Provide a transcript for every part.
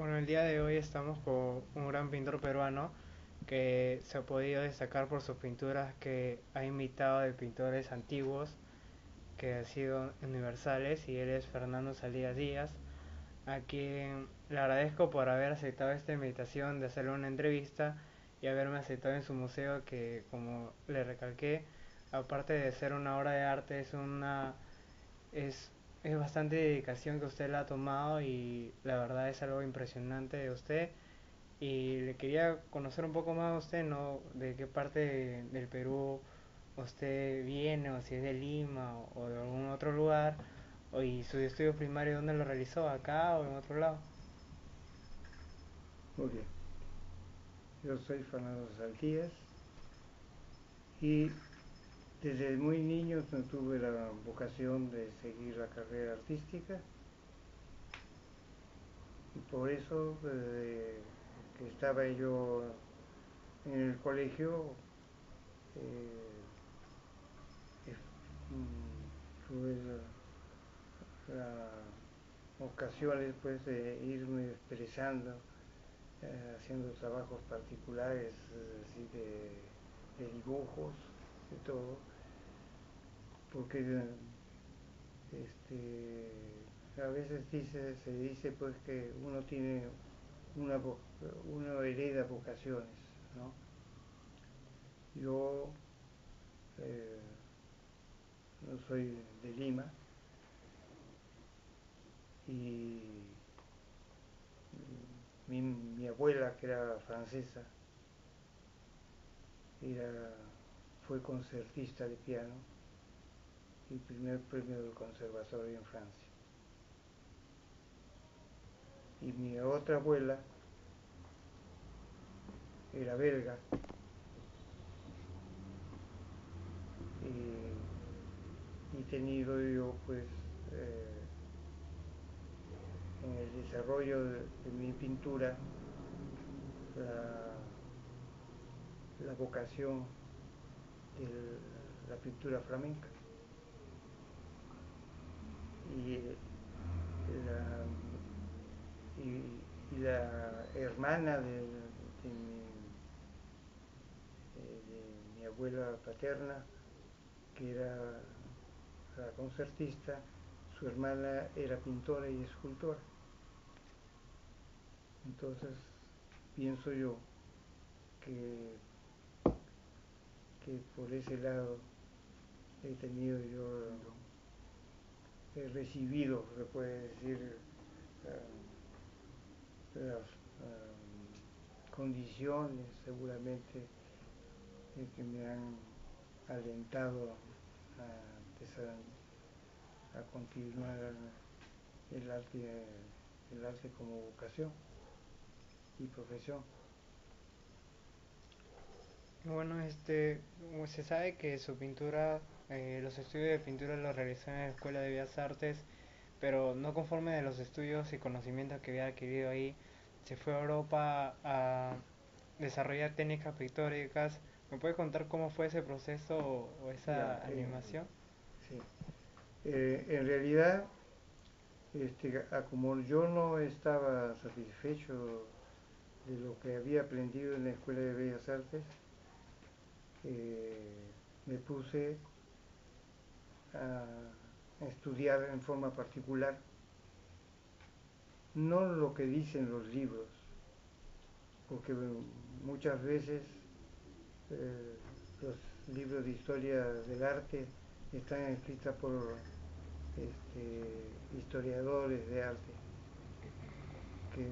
Bueno, el día de hoy estamos con un gran pintor peruano que se ha podido destacar por sus pinturas que ha imitado de pintores antiguos que han sido universales y él es Fernando Salías Díaz, a quien le agradezco por haber aceptado esta invitación de hacerle una entrevista y haberme aceptado en su museo que como le recalqué, aparte de ser una obra de arte es una es es bastante dedicación que usted la ha tomado y la verdad es algo impresionante de usted. Y le quería conocer un poco más a usted, ¿no? De qué parte del Perú usted viene, o si es de Lima o, de algún otro lugar, o, y sus estudios primarios, ¿dónde lo realizó? ¿Acá o en otro lado? Muy bien. Yo soy Fernando Saltías y desde muy niño tuve la vocación de seguir la carrera artística. Y por eso desde que estaba yo en el colegio eh, mm, tuve la, ocasiones pues de irme expresando eh, haciendo trabajos particulares así de, de dibujos y todo porque este, a veces dice, se dice pues que uno tiene una hereda vocaciones, ¿no? Yo eh, no soy de Lima y mi, mi abuela que era francesa era, fue concertista de piano el primer premio del conservatorio en Francia. Y mi otra abuela era belga y, y tenido yo pues eh, en el desarrollo de, mi pintura la vocación de la pintura flamenca y la, y, la hermana de, mi, de, mi, abuela paterna, que era la concertista, su hermana era pintora y escultora. Entonces, pienso yo que por ese lado he tenido yo he recibido, se puede decir, uh, las um, condiciones seguramente eh, que me han alentado a, a continuar el arte, el arte como vocación y profesión. Bueno, este, se sabe que su pintura, eh, los estudios de pintura los realizó en la Escuela de Bellas Artes, pero no conforme de los estudios y conocimientos que había adquirido ahí, se fue a Europa a desarrollar técnicas pictóricas. ¿Me puede contar cómo fue ese proceso o, o esa Ya, eh, animación? sí. Eh, en realidad, este, como yo no estaba satisfecho de lo que había aprendido en la Escuela de Bellas Artes, eh, me puse a estudiar en forma particular no lo que dicen los libros, porque muchas veces eh, los libros de historia del arte están escritos por este, historiadores de arte que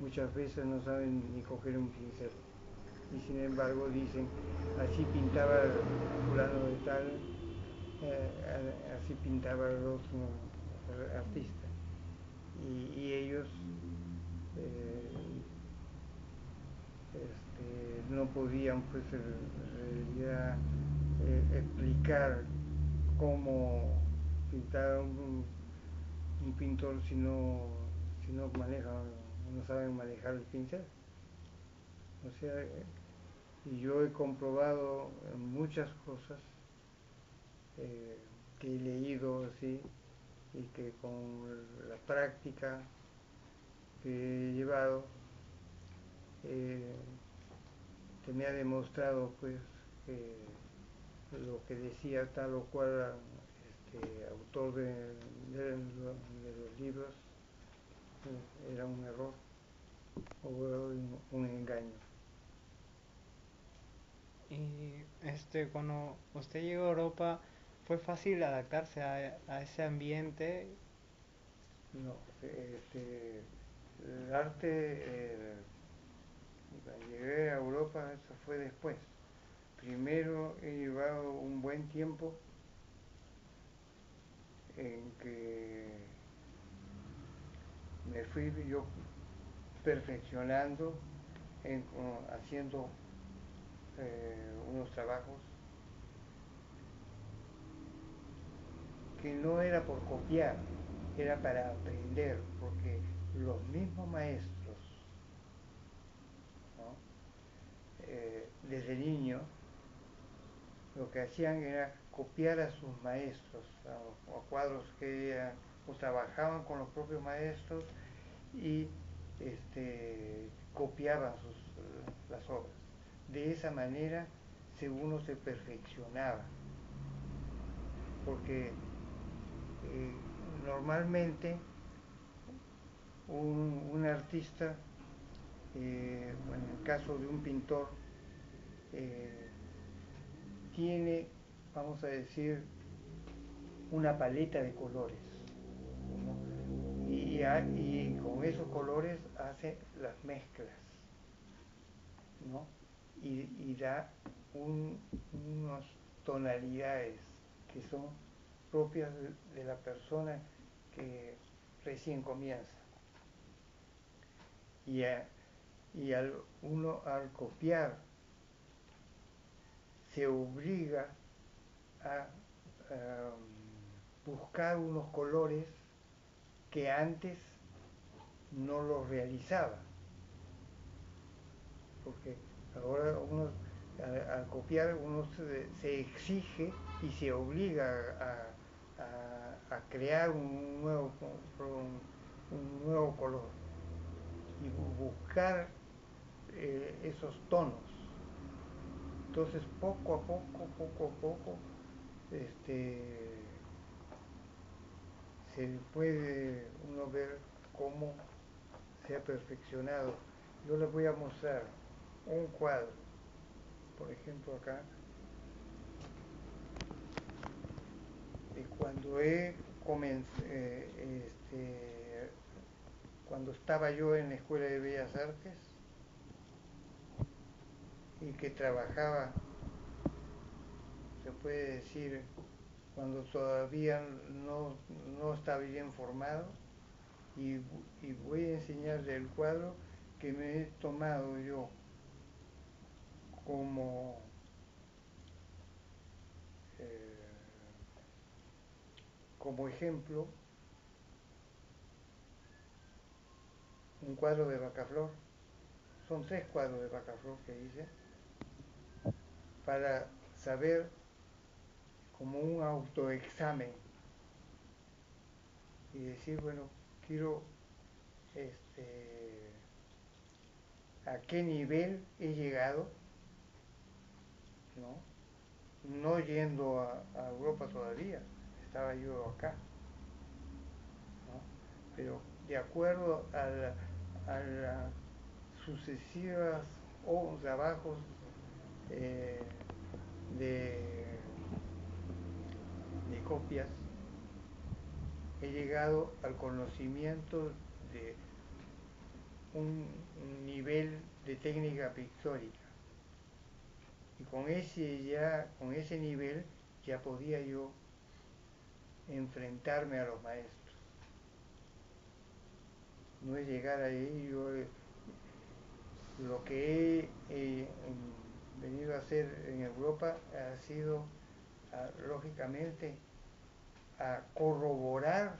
muchas veces no saben ni coger un pincel y sin embargo dicen así pintaba fulano de tal, eh, así pintaba el otro artista y, ellos eh, este, no podían pues en realidad eh, explicar cómo pintar un, pintor si no, si no manejan, no saben manejar el pincel. O sea, y yo he comprobado muchas cosas eh, que he leído así y que con la práctica que he llevado eh, que me ha demostrado pues que lo que decía tal o cual este, autor de, de, de los libros eh, era un error o un, un engaño. Y este, cuando usted llegó a Europa, ¿fue fácil adaptarse a, ese ambiente? No, este, el arte, eh, llegué a Europa, eso fue después. Primero he llevado un buen tiempo en que me fui yo perfeccionando, en, haciendo eh, unos trabajos que no era por copiar, era para aprender, porque los mismos maestros, eh, desde niño, lo que hacían era copiar a sus maestros, a, a cuadros que eran, o trabajaban con los propios maestros y este, copiaban sus, las obras. De esa manera se, uno se perfeccionaba, porque eh, normalmente un, artista, eh, en el caso de un pintor, eh, tiene, vamos a decir, una paleta de colores. Y, con esos colores hace las mezclas. ¿no? Y, y da un, unas tonalidades que son propias de, la persona que recién comienza. Y, a, y al, uno al copiar se obliga a, a buscar unos colores que antes no los realizaba. Porque ahora uno, al, al copiar, uno se, se, exige y se obliga a, a, crear un nuevo, un, un, nuevo color y buscar eh, esos tonos. Entonces, poco a poco, poco a poco, este, se puede uno ver cómo se ha perfeccionado. Yo les voy a mostrar un cuadro, por ejemplo acá, cuando he comenzado, eh, este, cuando estaba yo en la Escuela de Bellas Artes y que trabajaba, se puede decir, cuando todavía no, no está bien formado y, y, voy a enseñarle el cuadro que me he tomado yo como eh, como ejemplo un cuadro de Bacaflor son tres cuadros de Bacaflor que hice para saber como un autoexamen y decir, bueno, quiero este, a qué nivel he llegado, ¿no? No yendo a, a Europa todavía, estaba yo acá. Pero de acuerdo a, la, las sucesivas o trabajos eh, de de copias, he llegado al conocimiento de un nivel de técnica pictórica. Y con ese ya, con ese nivel ya podía yo enfrentarme a los maestros. No es llegar ahí, yo lo que he eh, venido a hacer en Europa ha sido a, lógicamente a corroborar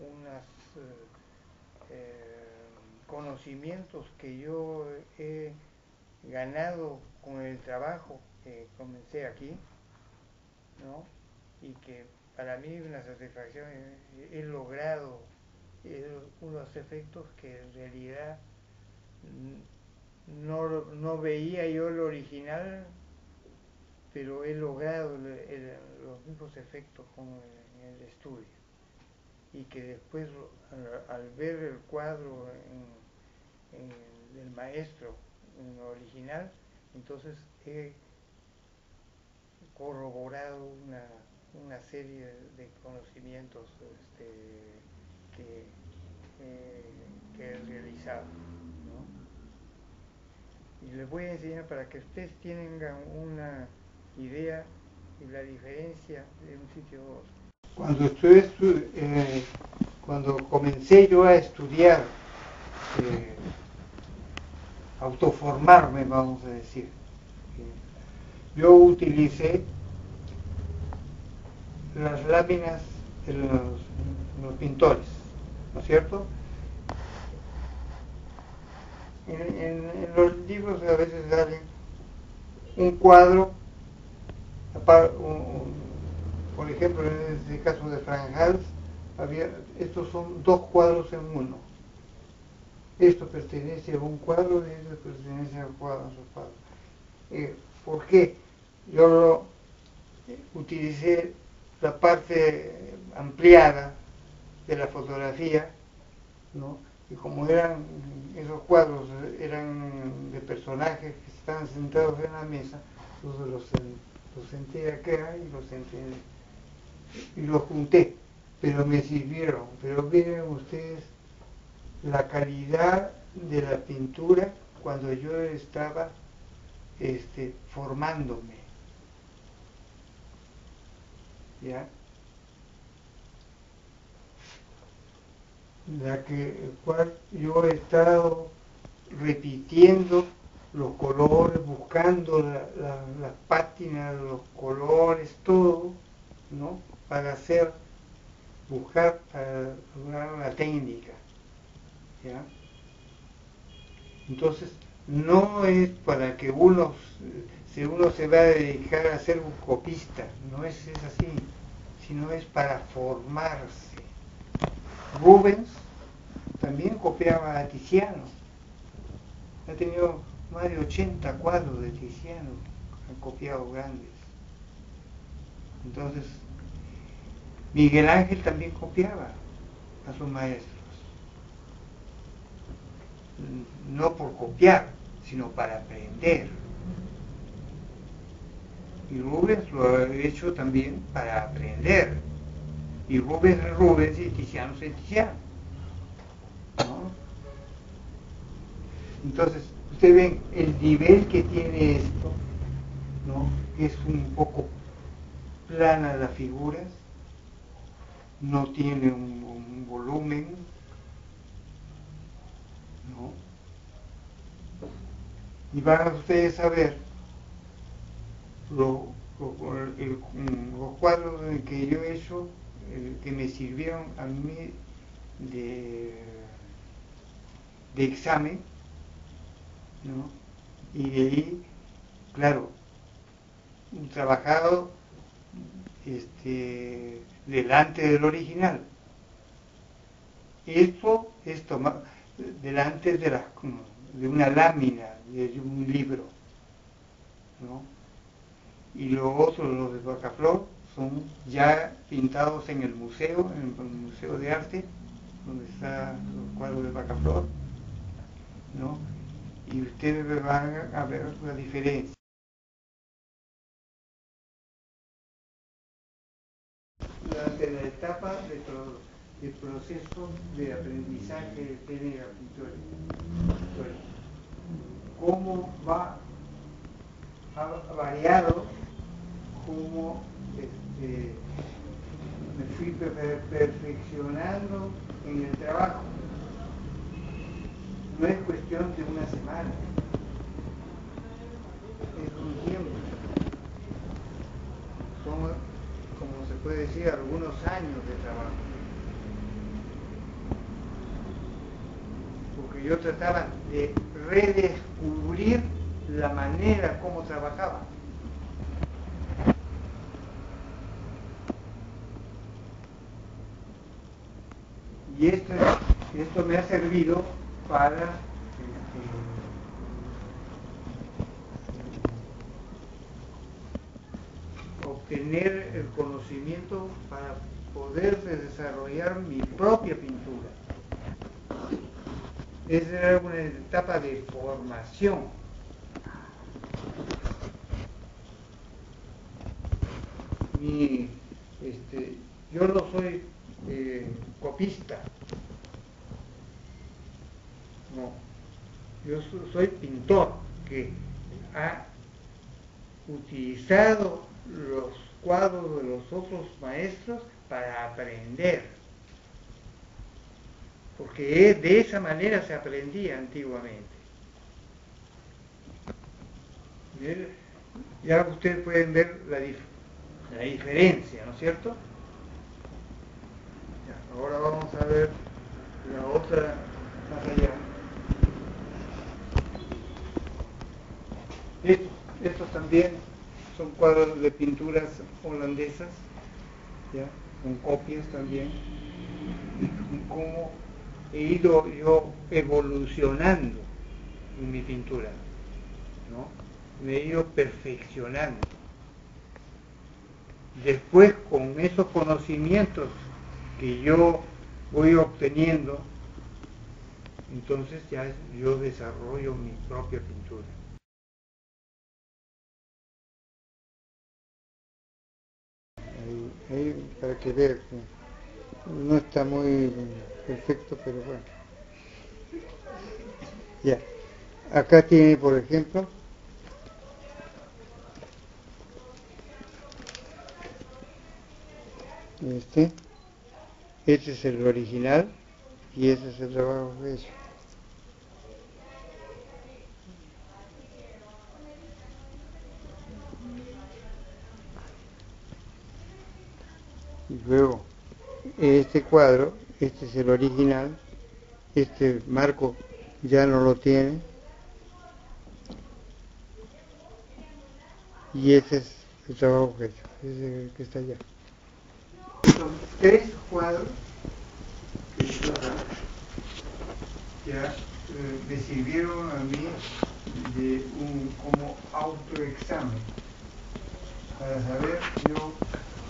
unos eh, conocimientos que yo he ganado con el trabajo que comencé aquí, ¿no? Y que para mí una satisfacción, he, he logrado eh, unos efectos que en realidad no, no veía yo el original, pero he logrado los mismos efectos con en el estudio. Y que después al, ver el cuadro del maestro en original, entonces he corroborado una, una serie de conocimientos este, que, eh, que he realizado. Y les voy a enseñar para que ustedes tengan una idea de la diferencia de un sitio a otro. Cuando, estuve, eh, cuando comencé yo a estudiar, eh, autoformarme, vamos a decir, yo utilicé las láminas de los, pintores, ¿no es cierto? En, los libros a veces sale un cuadro, por ejemplo en este caso de Frank Hals, había, estos son dos cuadros en uno. Esto pertenece a un cuadro y esto pertenece a un cuadro. Eh, ¿Por qué? Yo utilicé la parte ampliada de la fotografía, ¿no? y como eran esos cuadros eran de personajes que estaban sentados en la mesa, entonces los, los senté acá y los senté y los junté, pero me sirvieron. Pero miren ustedes la calidad de la pintura cuando yo estaba este, formándome. ¿Ya? La que cual yo he estado repitiendo los colores, buscando las la, pátinas, los colores, todo, ¿no? Para hacer, buscar, para lograr una técnica. ¿ya? Entonces, no es para que uno, si uno se va a dedicar a ser un copista, no es, así, sino es para formarse. Rubens también copiaba a Tiziano, ha tenido más de 80 cuadros de Tiziano, han copiado grandes. Entonces, Miguel Ángel también copiaba a sus maestros no por copiar, sino para aprender. Y Rubens lo ha hecho también para aprender. Y Rubens es Rubens y Tiziano es Tiziano. Entonces, ustedes ven el nivel que tiene esto, ¿no? es un poco plana las figuras, no tiene un volumen, y van ustedes a ver los cuadros que yo he hecho, que me sirvieron a mí de, de examen, ¿no? y de ahí, claro, un trabajado este, delante del original. Esto es tomar delante de, la, de una lámina de un libro. ¿no? Y los otros, los de Bacaflor, son ya pintados en el museo, en el Museo de Arte, donde está los cuadros de Bacaflor, ¿no? Y ustedes van a ver la diferencia. Durante la etapa de todo el proceso de aprendizaje de la pintura cómo va, ha variado, cómo este, me fui perfeccionando en el trabajo. No es cuestión de una semana, es un tiempo. Como se puede decir, algunos años de trabajo. Porque yo trataba de redescubrir la manera como trabajaba. Y esto, esto me ha servido para este, obtener el conocimiento para poder desarrollar mi propia pintura. Esa era una etapa de formación. Mi, este, yo no soy eh, copista, no, yo soy pintor que ha utilizado los cuadros de los otros maestros para aprender. Porque de esa manera se aprendía antiguamente. Ya ustedes pueden ver la, la diferencia, ¿no es cierto? ahora vamos a ver la otra más allá. Estos, también son cuadros de pinturas holandesas, ¿ya? con copias también, y cómo he ido yo evolucionando en mi pintura, ¿no? me he ido perfeccionando. Después con esos conocimientos que yo voy obteniendo, entonces ya yo desarrollo mi propia pintura. ahí, para que vean no está muy perfecto, pero bueno. Ya. Acá tiene, por ejemplo, este, este es el original y este es el trabajo de hecho. y luego este cuadro, este es el original, este marco ya no lo tiene y este es el trabajo que he hecho, ese que está allá. Son tres cuadros que ya eh, me sirvieron a mí de un como autoexamen para saber yo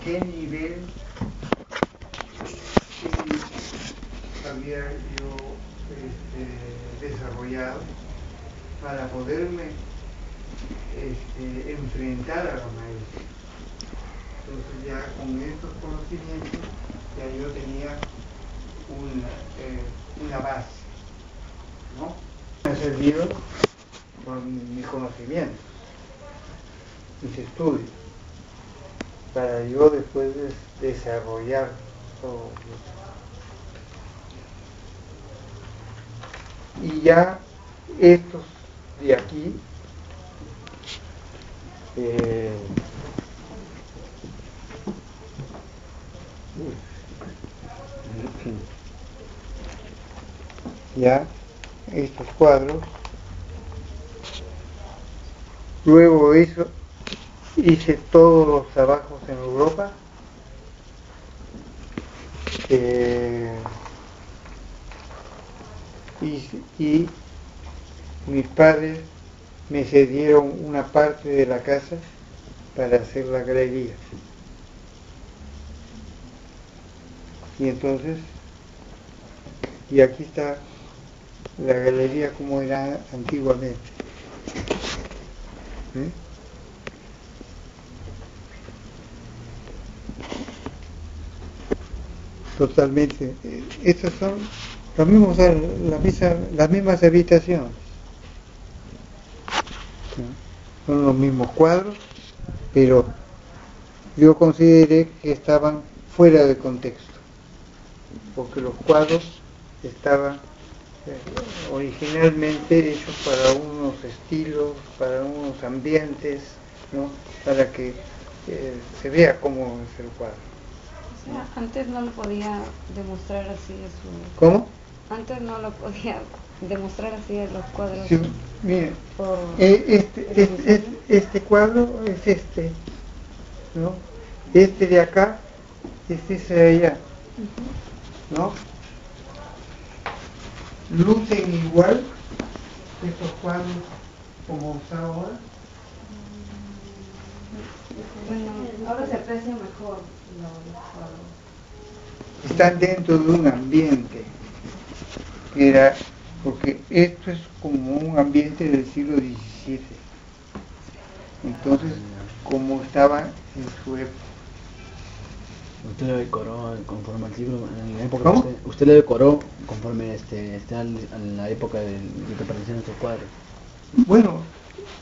qué nivel había yo este, desarrollado para poderme este, enfrentar a maestros. Entonces ya con estos conocimientos ya yo tenía una, eh, una base, ¿no? Me ha servido con mis conocimientos, mis estudios, para yo después desarrollar todo y ya estos de aquí eh, ya estos cuadros luego eso hice todos los trabajos en Europa eh, y, mis padres me cedieron una parte de la casa para hacer la galería. Y entonces, y aquí está la galería como era antiguamente. ¿Eh? Totalmente. Estos son las mismas habitaciones. Son los mismos cuadros, pero yo consideré que estaban fuera de contexto, porque los cuadros estaban eh, originalmente hechos para unos estilos, para unos ambientes, ¿no? para que eh, se vea cómo es el cuadro. O sea, antes no lo podía demostrar así. Eso. ¿Cómo? Antes no lo podía demostrar así en los cuadros. Sí, miren, eh, este, este, este, cuadro es este, ¿no? Este de acá es ese de allá, ¿no? lucen igual estos cuadros como está ahora. Bueno, ahora se aprecia mejor los cuadros. Están dentro de un ambiente que era, porque esto es como un ambiente del siglo XVII. Entonces, como estaba en su época. Usted lo decoró conforme al siglo, en la época ¿Cómo? usted, usted lo decoró conforme este, este al- a la época del, de que aparecieron estos cuadros. Bueno,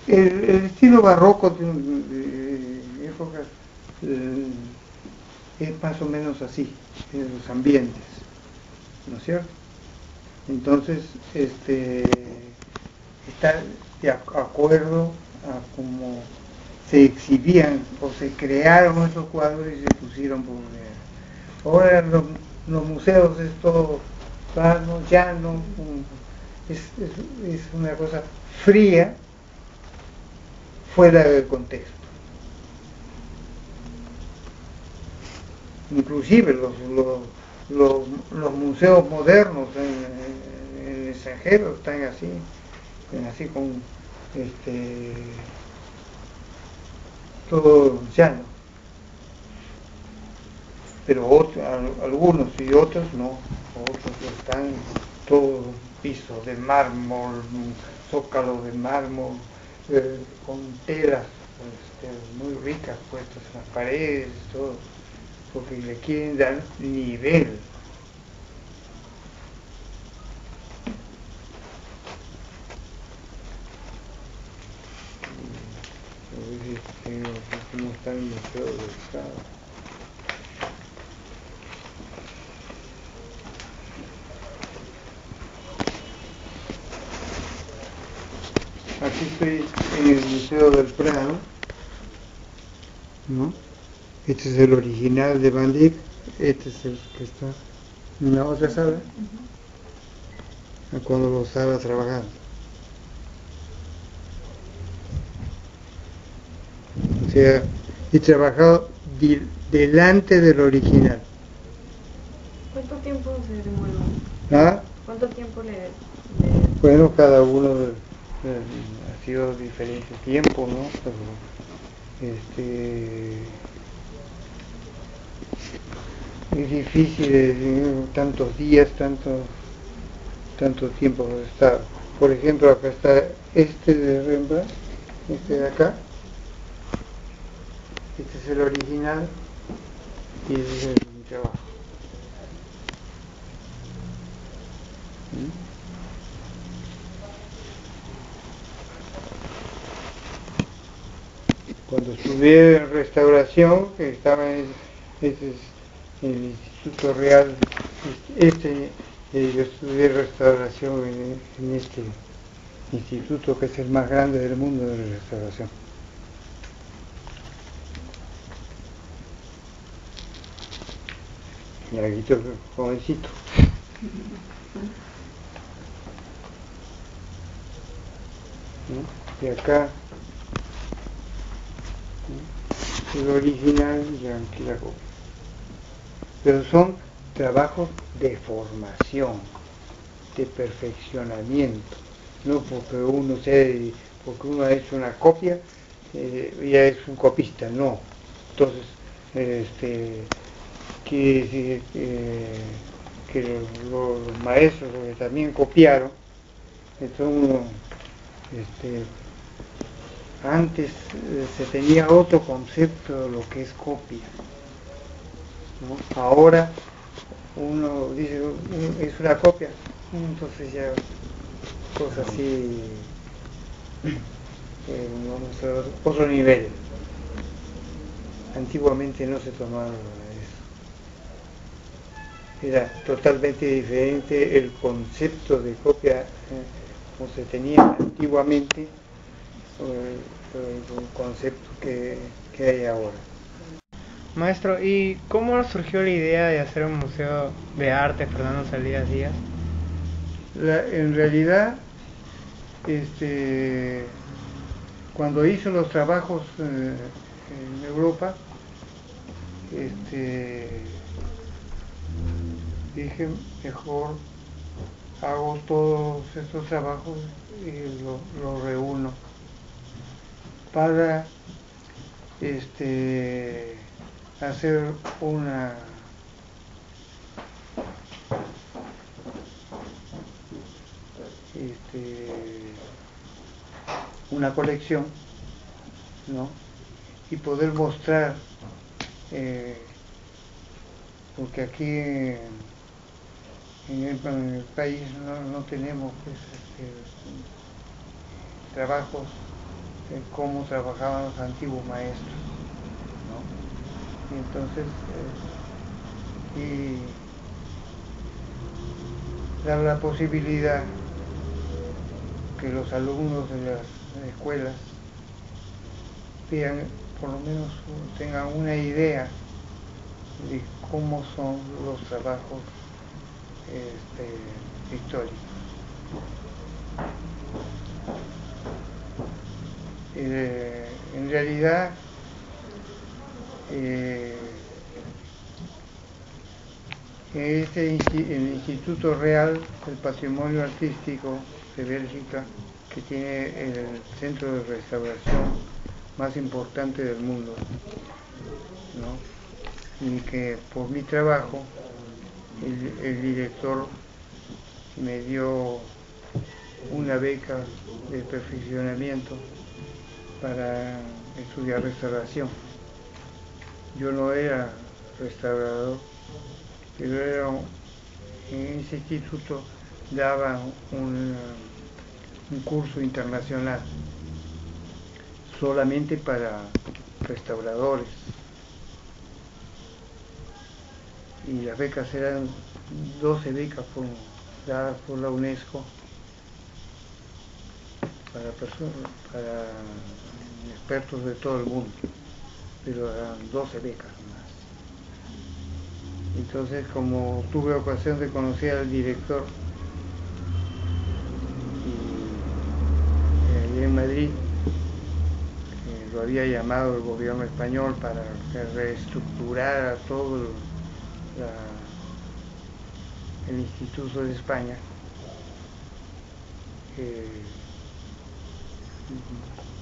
el, el estilo barroco de, de épocas eh, es más o menos así, en los ambientes, ¿no es cierto? Entonces, este, está de ac- acuerdo a cómo se exhibían o se crearon esos cuadros y se pusieron por. Ahora los, museos es todo plano, llano, es, una cosa fría, fuera del contexto. Inclusive los, los, museos modernos en, en el extranjero están así, así con este todo llano. Pero algunos y otros no, otros están todo piso de mármol, zócalo de mármol, eh, con telas este, muy ricas puestas en las paredes, todo, porque le quieren dar nivel. A ver si tengo aquí cómo está el Museo del Estado. Aquí estoy en el Museo del Prado, ¿no? Este es el original de Van Dyck, este es el que está en la otra sala, cuando lo estaba trabajando. Sea, he trabajado delante del original. ¿Cuánto tiempo se demoró? ¿Ah? ¿Cuánto tiempo le, le Bueno, cada uno de- de- ha sido diferente tiempo, ¿no? Pero, este, es difícil eh, tantos días, tanto, tanto tiempo estar. Por ejemplo, acá está este de Rembrandt, este de acá. Este es el original y ese es el- trabajo. ¿Mm? Cuando estudié en restauración, que estaba en, este es el Instituto Real, este, eh, yo estudié restauración en, en este instituto que es el más grande del mundo de restauración. Estoy jovencito. Y acá ¿no? el original y copia. Pero son trabajos de formación, de perfeccionamiento, no porque uno se, porque uno ha hecho una copia, eh, ya es un copista, no. Entonces, este, eh, que los, los maestros que también copiaron, que son este, antes eh, se tenía otro concepto de lo que es copia. Ahora uno dice "Mm, es una copia, entonces ya cosas así, eh, vamos a otro nivel. Antiguamente no se tomaba. Era totalmente diferente el concepto de copia eh, como se tenía antiguamente el, el concepto que, que hay ahora. Maestro, ¿y cómo surgió la idea de hacer un museo de arte Fernando Salidas Díaz? La- en realidad, este, cuando hizo los trabajos eh, en Europa, este, dije mejor hago todos estos trabajos y los reúno para este, hacer una este, una colección ¿no? y poder mostrar eh, porque aquí en el, país no, tenemos pues, este, trabajos en cómo trabajaban los antiguos maestros. Y entonces, eh, dar la posibilidad que los alumnos de las escuelas vean, por lo menos tengan una idea de cómo son los trabajos este, históricos. Eh, en realidad, eh, este, el Instituto Real del Patrimonio Artístico de Bélgica, que tiene el centro de restauración más importante del mundo, y que por mi trabajo el, director me dio una beca de perfeccionamiento para estudiar restauración. Yo no era restaurador, pero en ese instituto daba un curso internacional solamente para restauradores y las becas eran 12 becas dadas por la UNESCO para personas, para expertos de todo el mundo, pero eran 12 becas más. Entonces, como tuve ocasión de conocer al director y, allí en Madrid, lo había llamado el gobierno español para reestructurar todo el el Instituto de España,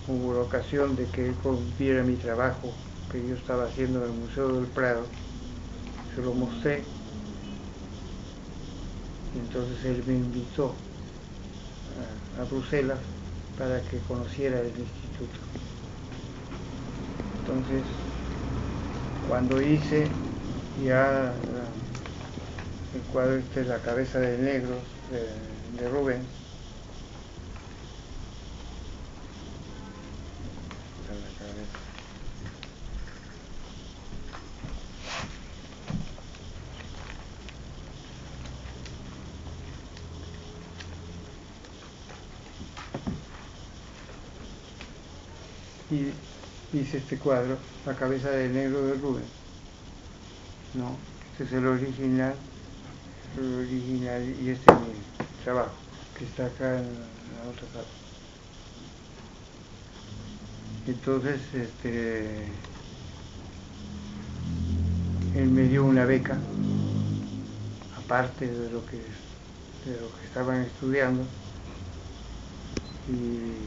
hubo la ocasión de que él viera mi trabajo que yo estaba haciendo en el Museo del Prado, se lo mostré, y entonces él me invitó a Bruselas para que conociera el instituto. Entonces, cuando hice ya el cuadro este es la cabeza de negro de, de Rubens y hice este cuadro, la cabeza de negro de Rubens. No, este es el original, original y este es mi trabajo, que está acá en la otra parte. Entonces, este, él me dio una beca, aparte de lo que, de lo que estaban estudiando, y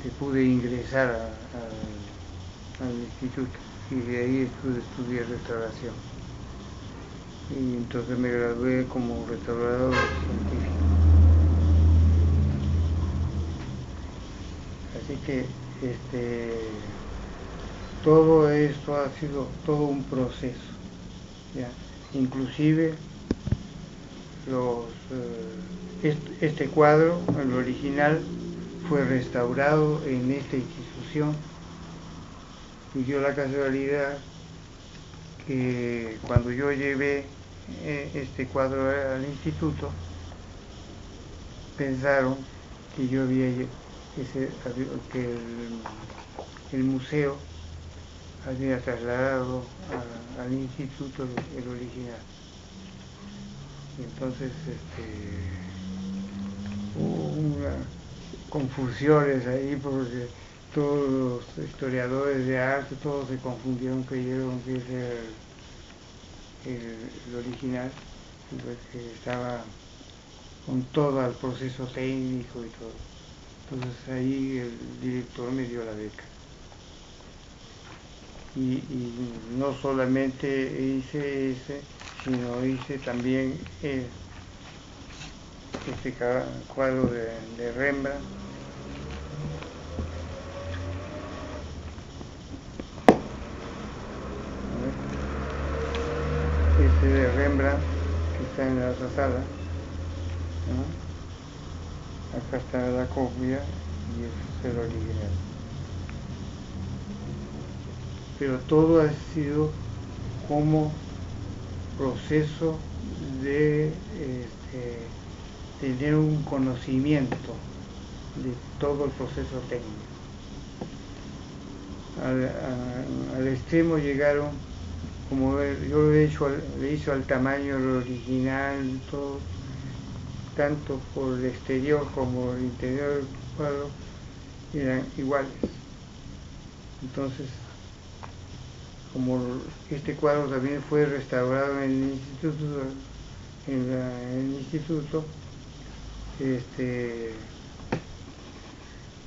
este, pude ingresar al instituto y de ahí estudié restauración. Y entonces me gradué como restaurador científico. Así que este, todo esto ha sido todo un proceso. Inclusive los, eh, este cuadro, el original, fue restaurado en esta institución dio la casualidad que cuando yo llevé eh, este cuadro al instituto, pensaron que yo había que el, museo había trasladado al instituto el, original. Y entonces este, hubo confusiones ahí porque todos los historiadores de arte, todos se confundieron, creyeron que ese era el, original, pues, que estaba con todo el proceso técnico y todo. Entonces ahí el director me dio la beca. Y, no solamente hice ese, sino hice también eh, este cuadro de Rembrandt este de Rembrandt que está en la otra sala acá está la copia y este es el original pero todo ha sido como proceso de este, tener un conocimiento de todo el proceso técnico. Al, extremo llegaron, como yo lo he hecho, le hizo al tamaño original, todo, tanto por el exterior como el interior del cuadro, eran iguales. Entonces, como este cuadro también fue restaurado en el instituto, en, el instituto este,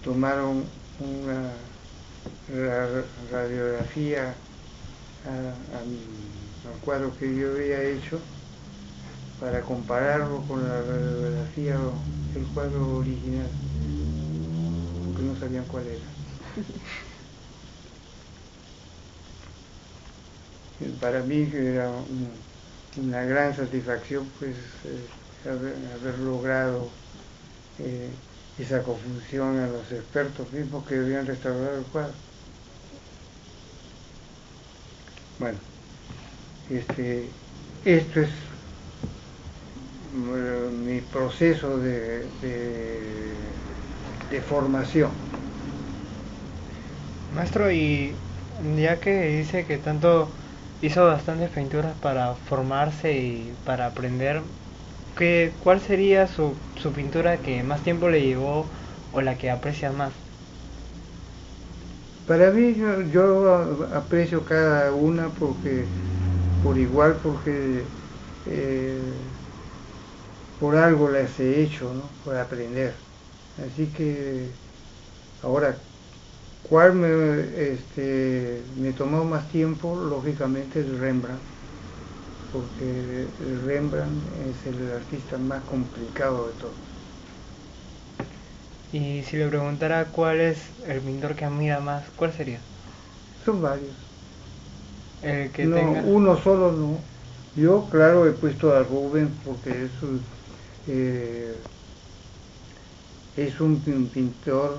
tomaron una radiografía al cuadro que yo había hecho para compararlo con la radiografía del cuadro original, porque no sabían cuál era. para mí era una gran satisfacción pues eh, haber, logrado eh, esa confusión a los expertos mismos que habían restaurado el cuadro. Bueno, este, esto es mi proceso de, de formación. Maestro, y ya que dice que tanto hizo bastantes pinturas para formarse y para aprender. ¿Qué, ¿Cuál sería su, su pintura que más tiempo le llevó o la que aprecia más? Para mí yo, aprecio cada una porque por igual porque eh, por algo las he hecho, ¿no? por aprender. Así que ahora ¿Cuál me, este, me tomó más tiempo? Lógicamente el Rembrandt, porque Rembrandt es el artista más complicado de todos. Y si le preguntara cuál es el pintor que admira más, ¿cuál sería? Son varios. El que no, tenga... Uno solo no. Yo, claro, he puesto a Rubén porque es un, eh, es un pintor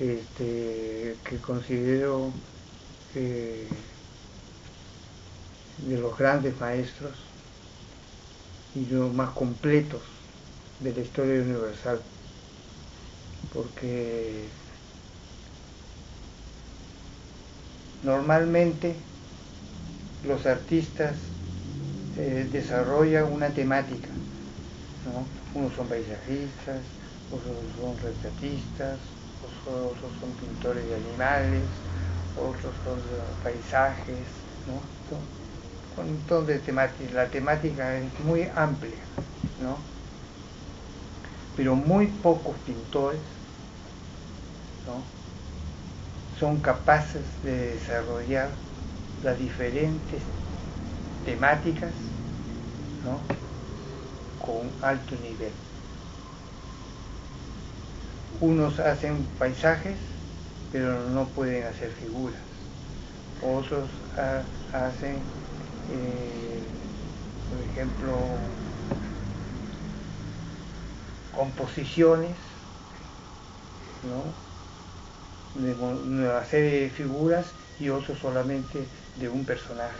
este, que considero de los grandes maestros y los más completos de la historia universal, porque normalmente los artistas eh, desarrollan una temática, unos son paisajistas, otros son retratistas, otros son pintores de animales, otros son paisajes, ¿no? un montón de temáticas. La temática es muy amplia, ¿no? Pero muy pocos pintores son capaces de desarrollar las diferentes temáticas ¿no? con alto nivel unos hacen paisajes, pero no pueden hacer figuras. Otros hacen, eh, por ejemplo, composiciones, ¿no? de una serie de figuras y otros solamente de un personaje.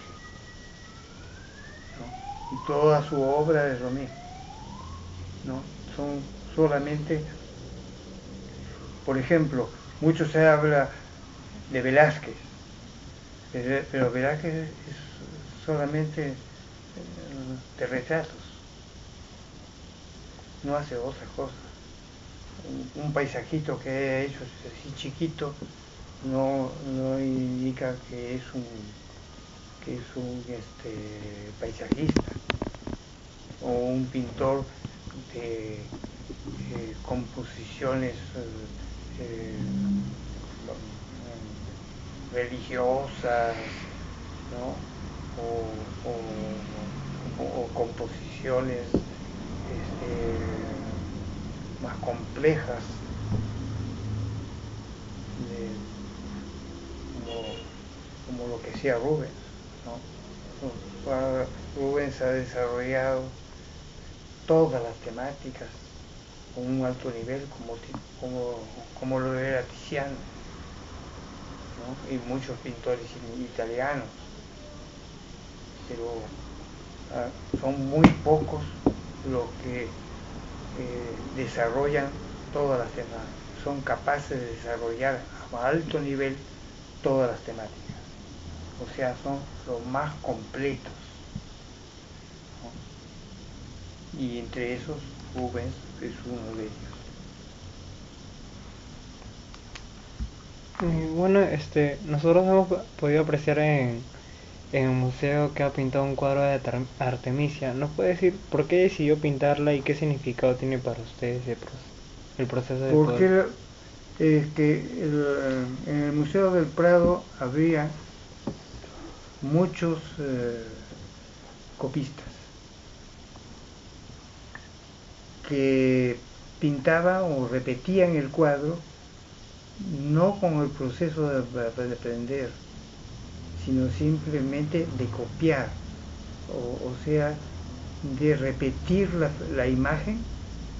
Y toda su obra es lo mismo. ¿no? Son solamente por ejemplo, mucho se habla de Velázquez, pero Velázquez es solamente eh, de retratos, no hace otra cosa. Un paisajito que haya hecho así chiquito no, indica que es un que es un este, paisajista. o un pintor de eh, composiciones eh, eh, religiosas, ¿no? o, o composiciones este, más complejas como, lo que hacía Rubens. Rubens ha desarrollado todas las temáticas con un alto nivel como, como, lo era Tiziano y muchos pintores italianos pero ah, son muy pocos los que eh, desarrollan todas las temáticas, son capaces de desarrollar a alto nivel todas las temáticas. O sea, son los más completos. Y entre esos, Rubens es uno de ellos. bueno, este, nosotros hemos podido apreciar en, en el museo que ha pintado un cuadro de Artemisia. ¿Nos puede decir por qué decidió pintarla y qué significado tiene para ustedes el proceso de Porque es que en el Museo del Prado había muchos eh, copistas que pintaban o repetían el cuadro no con el proceso de, de aprender, sino simplemente de copiar, o, sea, de repetir la, imagen,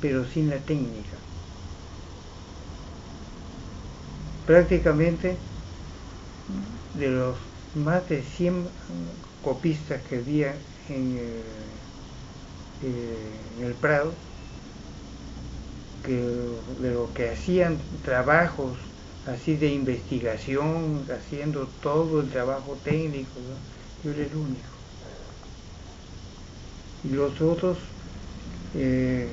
pero sin la técnica. Prácticamente de los más de 100 copistas que había en el, eh, en el Prado, que de lo que hacían trabajos así de investigación, haciendo todo el trabajo técnico, yo era el único. Y los otros eh,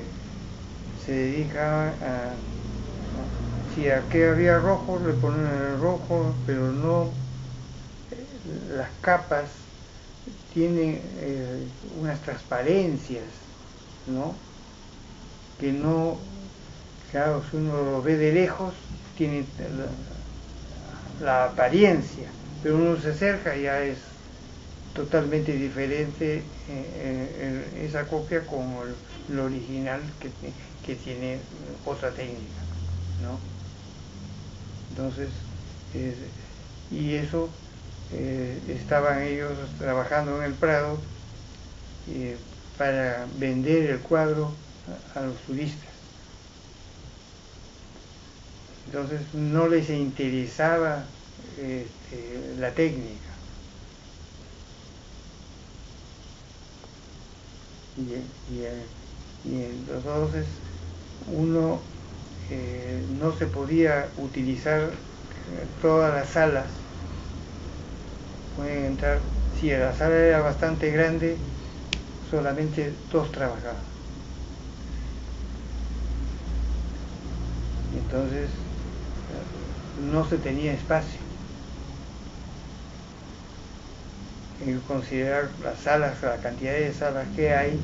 se dedicaban a, si aquí había rojo, le ponían el rojo, pero no, las capas tienen eh, unas transparencias, ¿no? Que no, claro, si uno lo ve de lejos, tiene la, apariencia, pero uno se acerca y ya es totalmente diferente eh, eh, esa copia con el, original que, tiene otra técnica, ¿no? Entonces, y eso eh, estaban ellos trabajando en el Prado para vender el cuadro a los turistas. Entonces no les interesaba este, la técnica. Y, entonces uno eh, no se podía utilizar todas las salas. Pueden entrar, si la sala era bastante grande, solamente dos trabajaban. Entonces no se tenía espacio. Que considerar las salas, la cantidad de salas que hay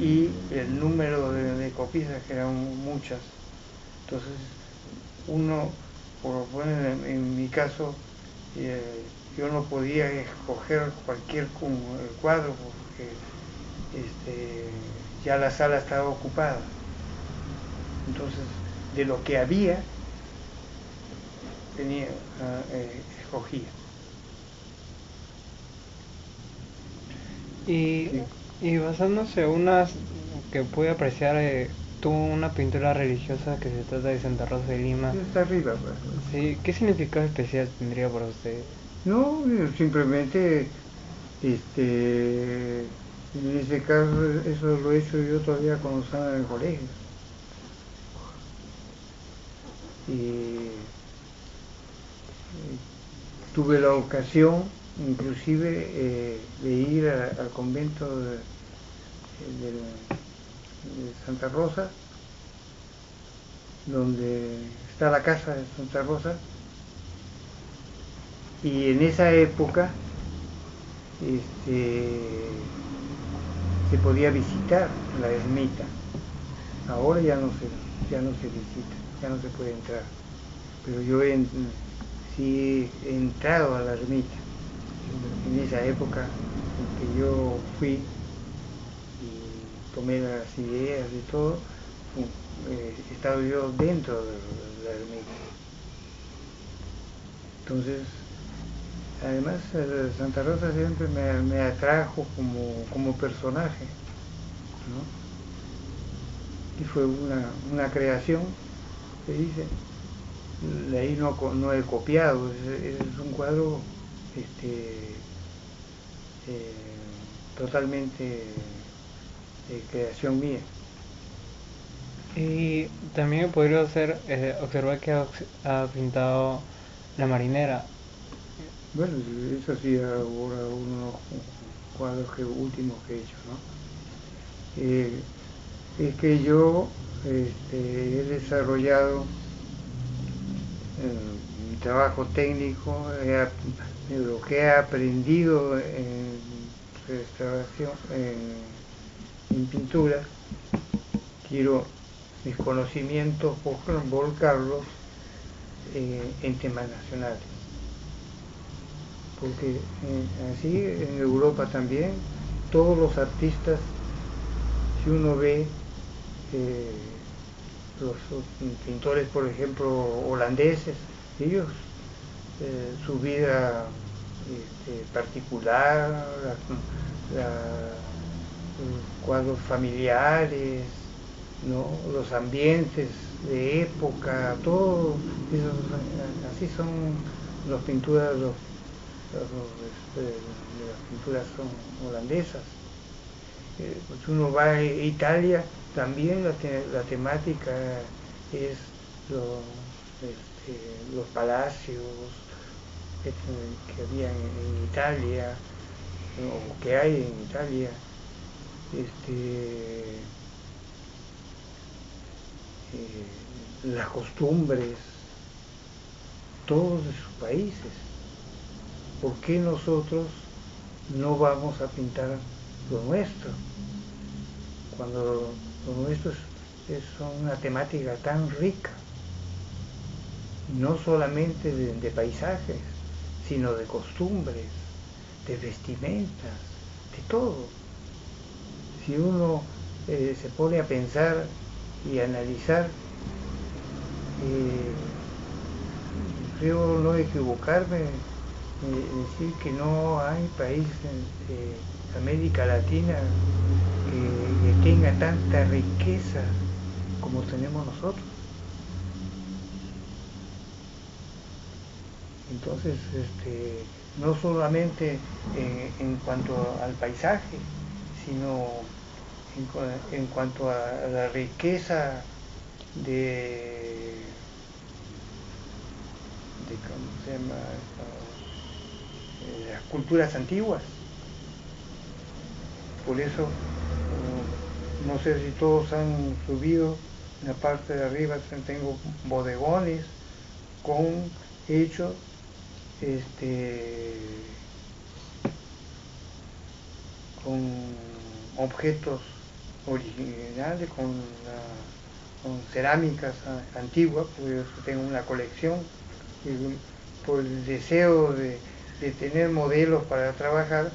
y el número de, copistas, que eran muchas. Entonces, uno, por poner en, mi caso, eh, yo no podía escoger cualquier cuadro porque este, ya la sala estaba ocupada. Entonces, de lo que había, tenía, ah, eh, escogía. Y, y basándose unas que pude apreciar, eh, tuvo una pintura religiosa que se trata de Santa Rosa de Lima. Está arriba, pues. Sí, ¿qué significado especial tendría para usted? No, simplemente, este, en ese caso, eso lo he hecho yo todavía cuando estaba en el colegio. Y tuve la ocasión inclusive eh, de ir al convento de, Santa Rosa, donde está la casa de Santa Rosa, y en esa época este, se podía visitar la ermita. Ahora ya no se, ya no se visita, ya no se puede entrar. Pero yo en, sí he entrado a la ermita. En esa época en que yo fui y tomé las ideas y todo, eh, he estado yo dentro de la ermita. Entonces, además Santa Rosa siempre me, atrajo como, personaje, ¿no? Y fue una, creación que dice, de ahí no, no he copiado, es, un cuadro este, eh, totalmente de creación mía. Y también podría ser eh, observar que ha, pintado la marinera. Bueno, eso sí, ahora unos cuadros que, últimos que he hecho, ¿no? Eh, es que yo este, he desarrollado mi trabajo técnico, lo que he aprendido en restauración, en pintura, quiero mis conocimientos, volcarlos eh, en temas nacionales. Porque eh, así en Europa también, todos los artistas, si uno ve eh, los pintores, por ejemplo, holandeses, ellos, su vida este, particular, los cuadros familiares, ¿no? los ambientes de época, todo, así son las pinturas, los, este, las pinturas son holandesas. Eh, pues uno va a Italia, también la, la temática es este, los palacios que, que había en, Italia, o que hay en Italia. Este, eh, las costumbres, todos de sus países. ¿Por qué nosotros no vamos a pintar lo nuestro? Cuando lo nuestro es, una temática tan rica, no solamente de, paisajes, sino de costumbres, de vestimentas, de todo. Si uno eh, se pone a pensar y analizar. Eh, creo no equivocarme, decir que no hay país de América Latina que, tenga tanta riqueza como tenemos nosotros. Entonces, este, no solamente eh, en cuanto al paisaje, sino en, cuanto a, la riqueza de, eh, las culturas antiguas. Por eso, no sé si todos han subido, en la parte de arriba tengo bodegones con hechos este, con objetos originales, con, con cerámicas antiguas, porque tengo una colección, y por el deseo de, tener modelos para trabajar,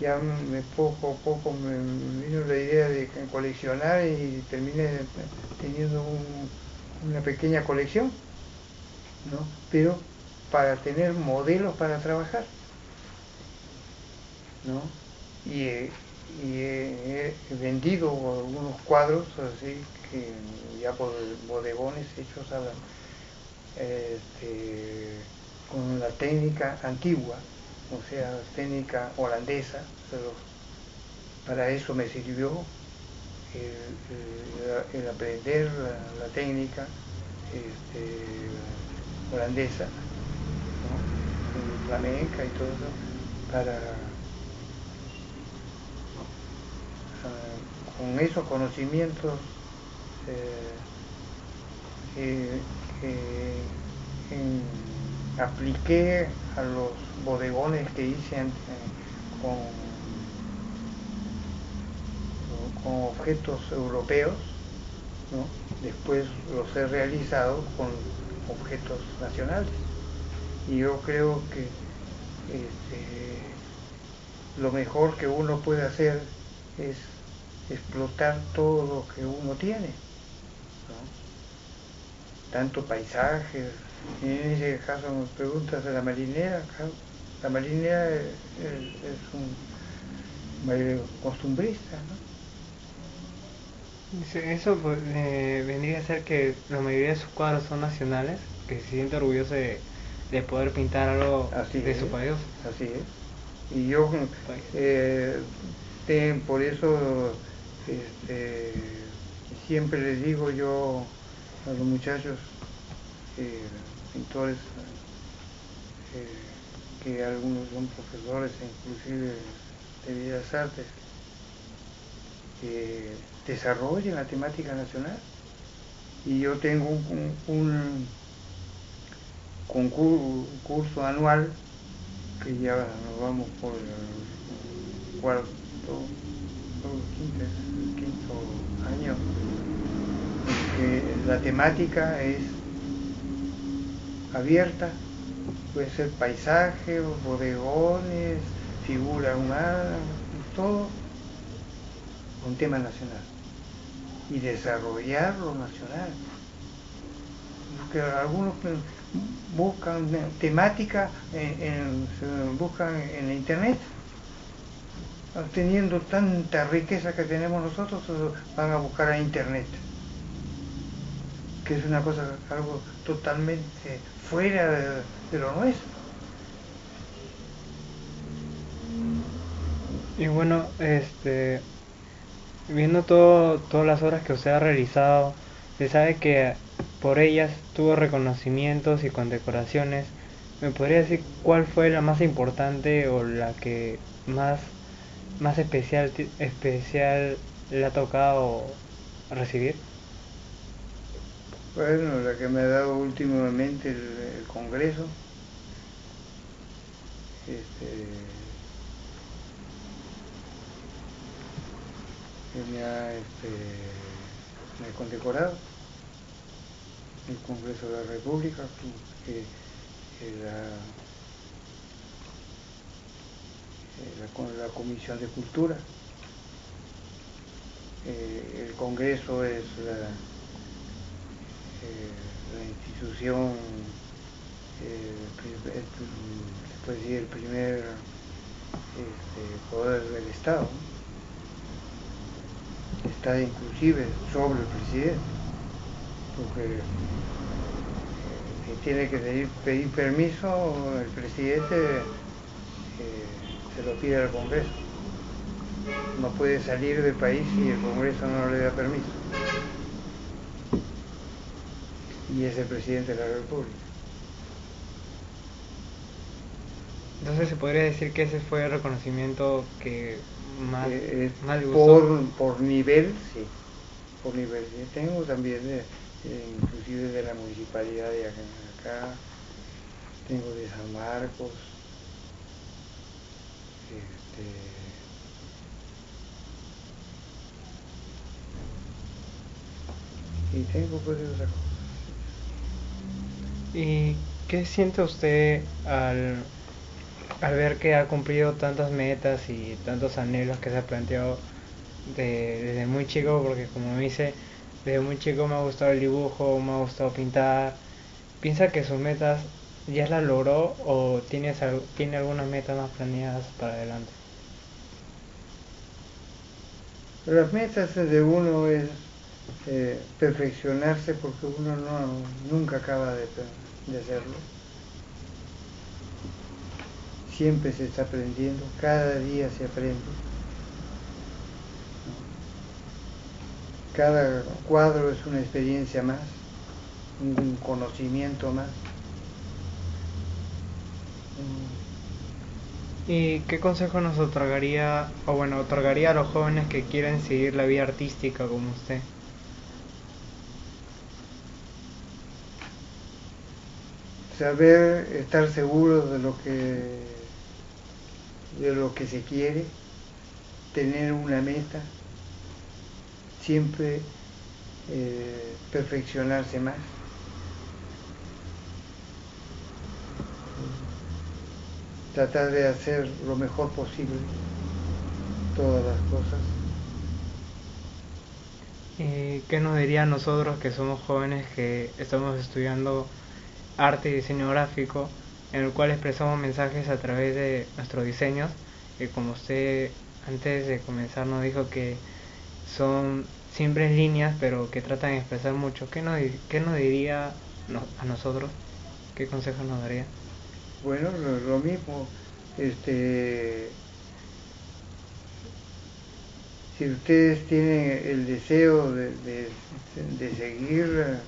ya me, poco a poco me, vino la idea de coleccionar y terminé teniendo una pequeña colección, ¿no? pero para tener modelos para trabajar. ¿no? Y, he, vendido algunos cuadros así que ya por bodegones hechos este, con la técnica antigua, o sea, técnica holandesa, pero para eso me sirvió el, aprender la, técnica este, holandesa, flamenca y todo eso, para con esos conocimientos eh, apliqué a los bodegones que hice con objetos europeos, después los he realizado con objetos nacionales. Y yo creo que este, lo mejor que uno puede hacer es explotar todo lo que uno tiene, tanto paisajes, en ese caso me preguntas de la marinera, la marinera es, un costumbrista, Eso pues, eh, vendría a ser que la mayoría de sus cuadros son nacionales, que se siente orgulloso de, poder pintar algo de su país. Así es. Y yo eh, por eso este, siempre les digo yo a los muchachos, eh, pintores, eh, que algunos son profesores inclusive de Bellas Artes, que desarrollen la temática nacional. Y yo tengo un, un, concurso anual que ya nos vamos por el cuarto, quinto, quinto año, que la temática es abierta, puede ser paisaje, bodegones, figura humana, todo un tema nacional. Y desarrollar lo nacional. Porque algunos buscan temática, en, buscan en internet, teniendo tanta riqueza que tenemos nosotros, van a buscar a internet, que es una cosa, algo totalmente fuera de, lo nuestro. Y bueno, este, viendo todo, todas las obras que usted ha realizado, se sabe que por ellas tuvo reconocimientos y condecoraciones. ¿Me podría decir cuál fue la más importante o la que más, más especial, especial le ha tocado recibir? Bueno, la que me ha dado últimamente el, Congreso, este, que me ha, este, me ha condecorado, el Congreso de la República, que, la, la, la, Comisión de Cultura. Eh, el Congreso es la la institución, eh, se puede decir, el primer este, poder del Estado, está inclusive sobre el presidente, porque eh, tiene que pedir, permiso, el presidente eh, se lo pide al Congreso. No puede salir del país si el Congreso no le da permiso y es el presidente de la República. Entonces se podría decir que ese fue el reconocimiento que más, eh, más Por, por nivel, sí. Por nivel. Tengo también, eh, inclusive de la municipalidad de acá, tengo de San Marcos, este, y tengo pues otra cosa. ¿Y qué siente usted al, ver que ha cumplido tantas metas y tantos anhelos que se ha planteado desde muy chico? Porque como dice, desde muy chico me ha gustado el dibujo, me ha gustado pintar. ¿Piensa que sus metas ya las logró o tiene, tiene algunas metas más planeadas para adelante? Las metas de uno es eh, perfeccionarse porque uno no, nunca acaba de, hacerlo. Siempre se está aprendiendo, cada día se aprende. Cada cuadro es una experiencia más, un conocimiento más. ¿Y qué consejo nos otorgaría, o bueno, otorgaría a los jóvenes que quieren seguir la vida artística como usted? Saber estar seguro de lo que de lo que se quiere, tener una meta siempre eh, perfeccionarse más. Tratar de hacer lo mejor posible todas las cosas. ¿Y qué nos diría nosotros que somos jóvenes que estamos estudiando arte y diseño gráfico, en el cual expresamos mensajes a través de nuestros diseños? Y como usted antes de comenzar nos dijo que son simples líneas, pero que tratan de expresar mucho. ¿Qué nos, qué nos diría a nosotros? ¿Qué consejos nos daría? Bueno, lo, mismo. Este, si ustedes tienen el deseo de, seguir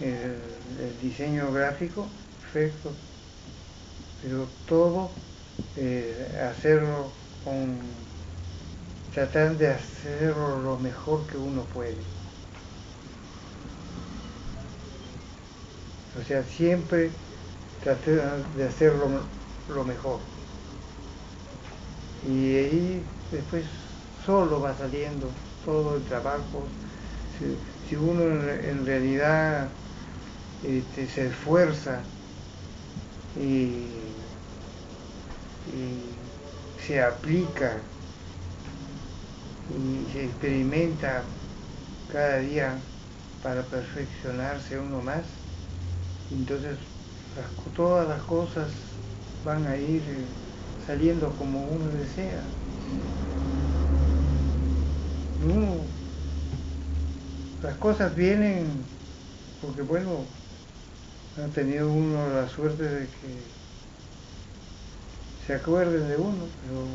el, diseño gráfico, perfecto. Pero todo eh, hacerlo con tratar de hacerlo lo mejor que uno puede. O sea, siempre tratar de hacerlo lo mejor. Y ahí después solo va saliendo todo el trabajo. Si, uno en, realidad este, se esfuerza y se aplica y se experimenta cada día para perfeccionarse uno más, entonces todas las cosas van a ir saliendo como uno desea. las cosas vienen porque bueno, ha tenido uno la suerte de que se acuerden de uno, pero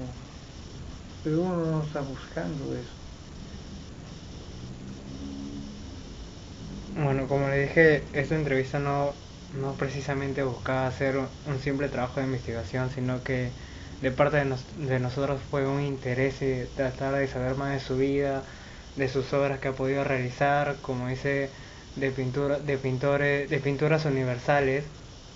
pero uno no está buscando eso. Bueno, como le dije, esta entrevista no, no precisamente buscaba hacer un, simple trabajo de investigación, sino que de parte de, de nosotros fue un interés tratar de saber más de su vida, de sus obras que ha podido realizar, como dice, de pintura, de pintores, de pinturas universales,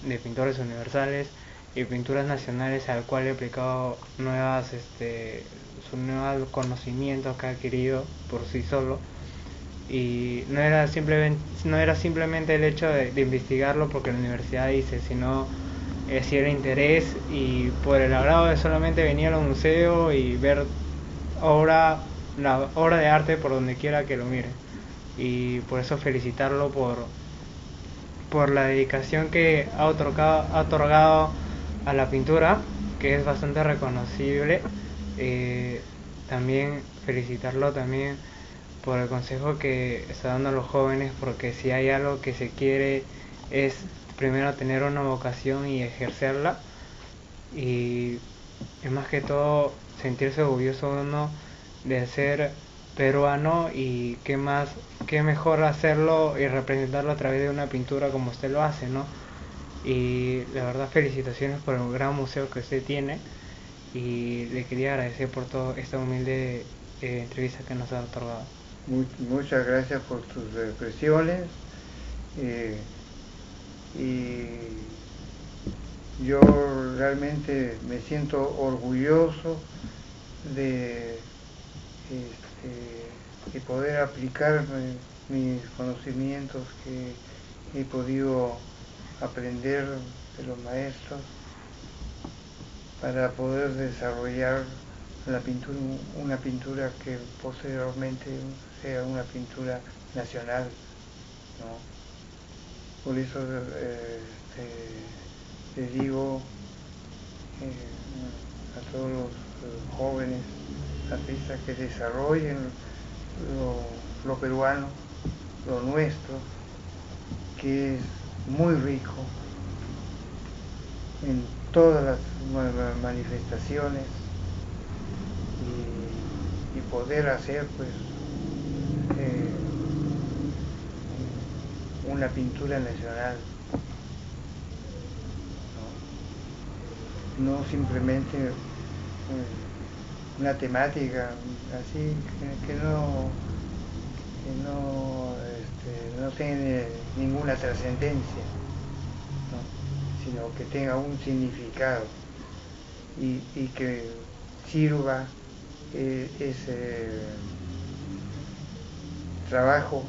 de pintores universales y pinturas nacionales al cual he aplicado nuevas este, sus nuevos conocimientos que ha adquirido por sí solo. Y no era simplemente no era simplemente el hecho de, investigarlo porque la universidad dice sino eh, si era interés y por el agrado de solamente venir al museo y ver obra la obra de arte por donde quiera que lo mire y por eso felicitarlo por por la dedicación que ha otorgado, a la pintura que es bastante reconocible. Eh, también felicitarlo también por el consejo que está dando a los jóvenes, porque si hay algo que se quiere es primero tener una vocación y ejercerla. Y es más que todo sentirse orgulloso uno de ser peruano y qué más, qué mejor hacerlo y representarlo a través de una pintura como usted lo hace, ¿no? Y la verdad felicitaciones por el gran museo que usted tiene y le quería agradecer por toda esta humilde eh, entrevista que nos ha otorgado. muchas gracias por tus expresiones eh, y yo realmente me siento orgulloso de, este, de poder aplicar mis conocimientos que he podido aprender de los maestros para poder desarrollar una pintura que posteriormente sea una pintura nacional. Por eso eh, este, les digo eh, a todos los jóvenes artistas que desarrollen lo, peruano, lo nuestro, que es muy rico en todas las manifestaciones y, poder hacer pues eh, una pintura nacional no, simplemente eh, una temática así que, no que no, este, no tiene ninguna trascendencia sino que tenga un significado y, que sirva eh, ese, trabajo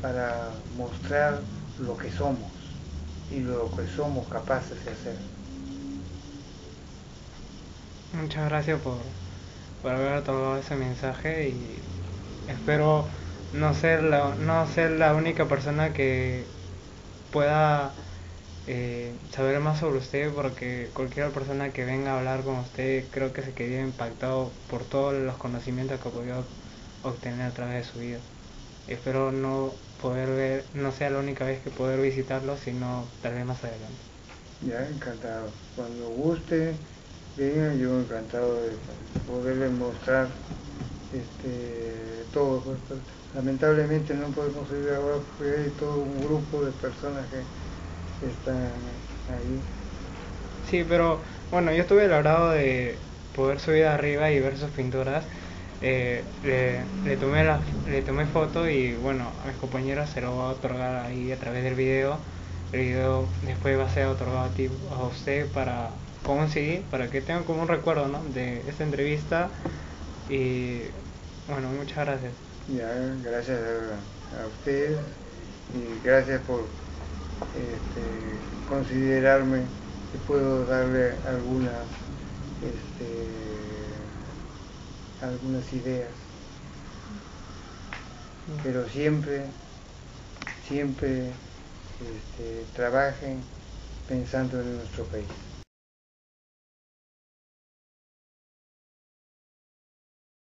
para mostrar lo que somos y lo que somos capaces de hacer. Muchas gracias por, por haber tomado ese mensaje y espero no ser la, no ser la única persona que pueda eh, saber más sobre usted porque cualquier persona que venga a hablar con usted creo que se quedaría impactado por todos los conocimientos que podido obtener a través de su vida. Espero no poder ver, no sea la única vez que poder visitarlo, sino tal vez más adelante. Ya, encantado. Cuando guste, venga, yo encantado de poderle mostrar este, todo. pues, pero lamentablemente no podemos ir ahora porque hay todo un grupo de personas que están ahí. Sí, pero bueno, yo tuve el agrado de poder subir arriba y ver sus pinturas. Eh, le, le tomé la, le tomé foto y bueno, a mis compañeros se lo va a otorgar ahí a través del video. El video después va a ser otorgado a ti, a usted para con un CD, para que tengan como un recuerdo ¿no? de esta entrevista. Y bueno, muchas gracias. Ya, gracias a, a ustedes y gracias por este, considerarme que puedo darle algunas este, algunas ideas pero siempre siempre este, trabajen pensando en nuestro país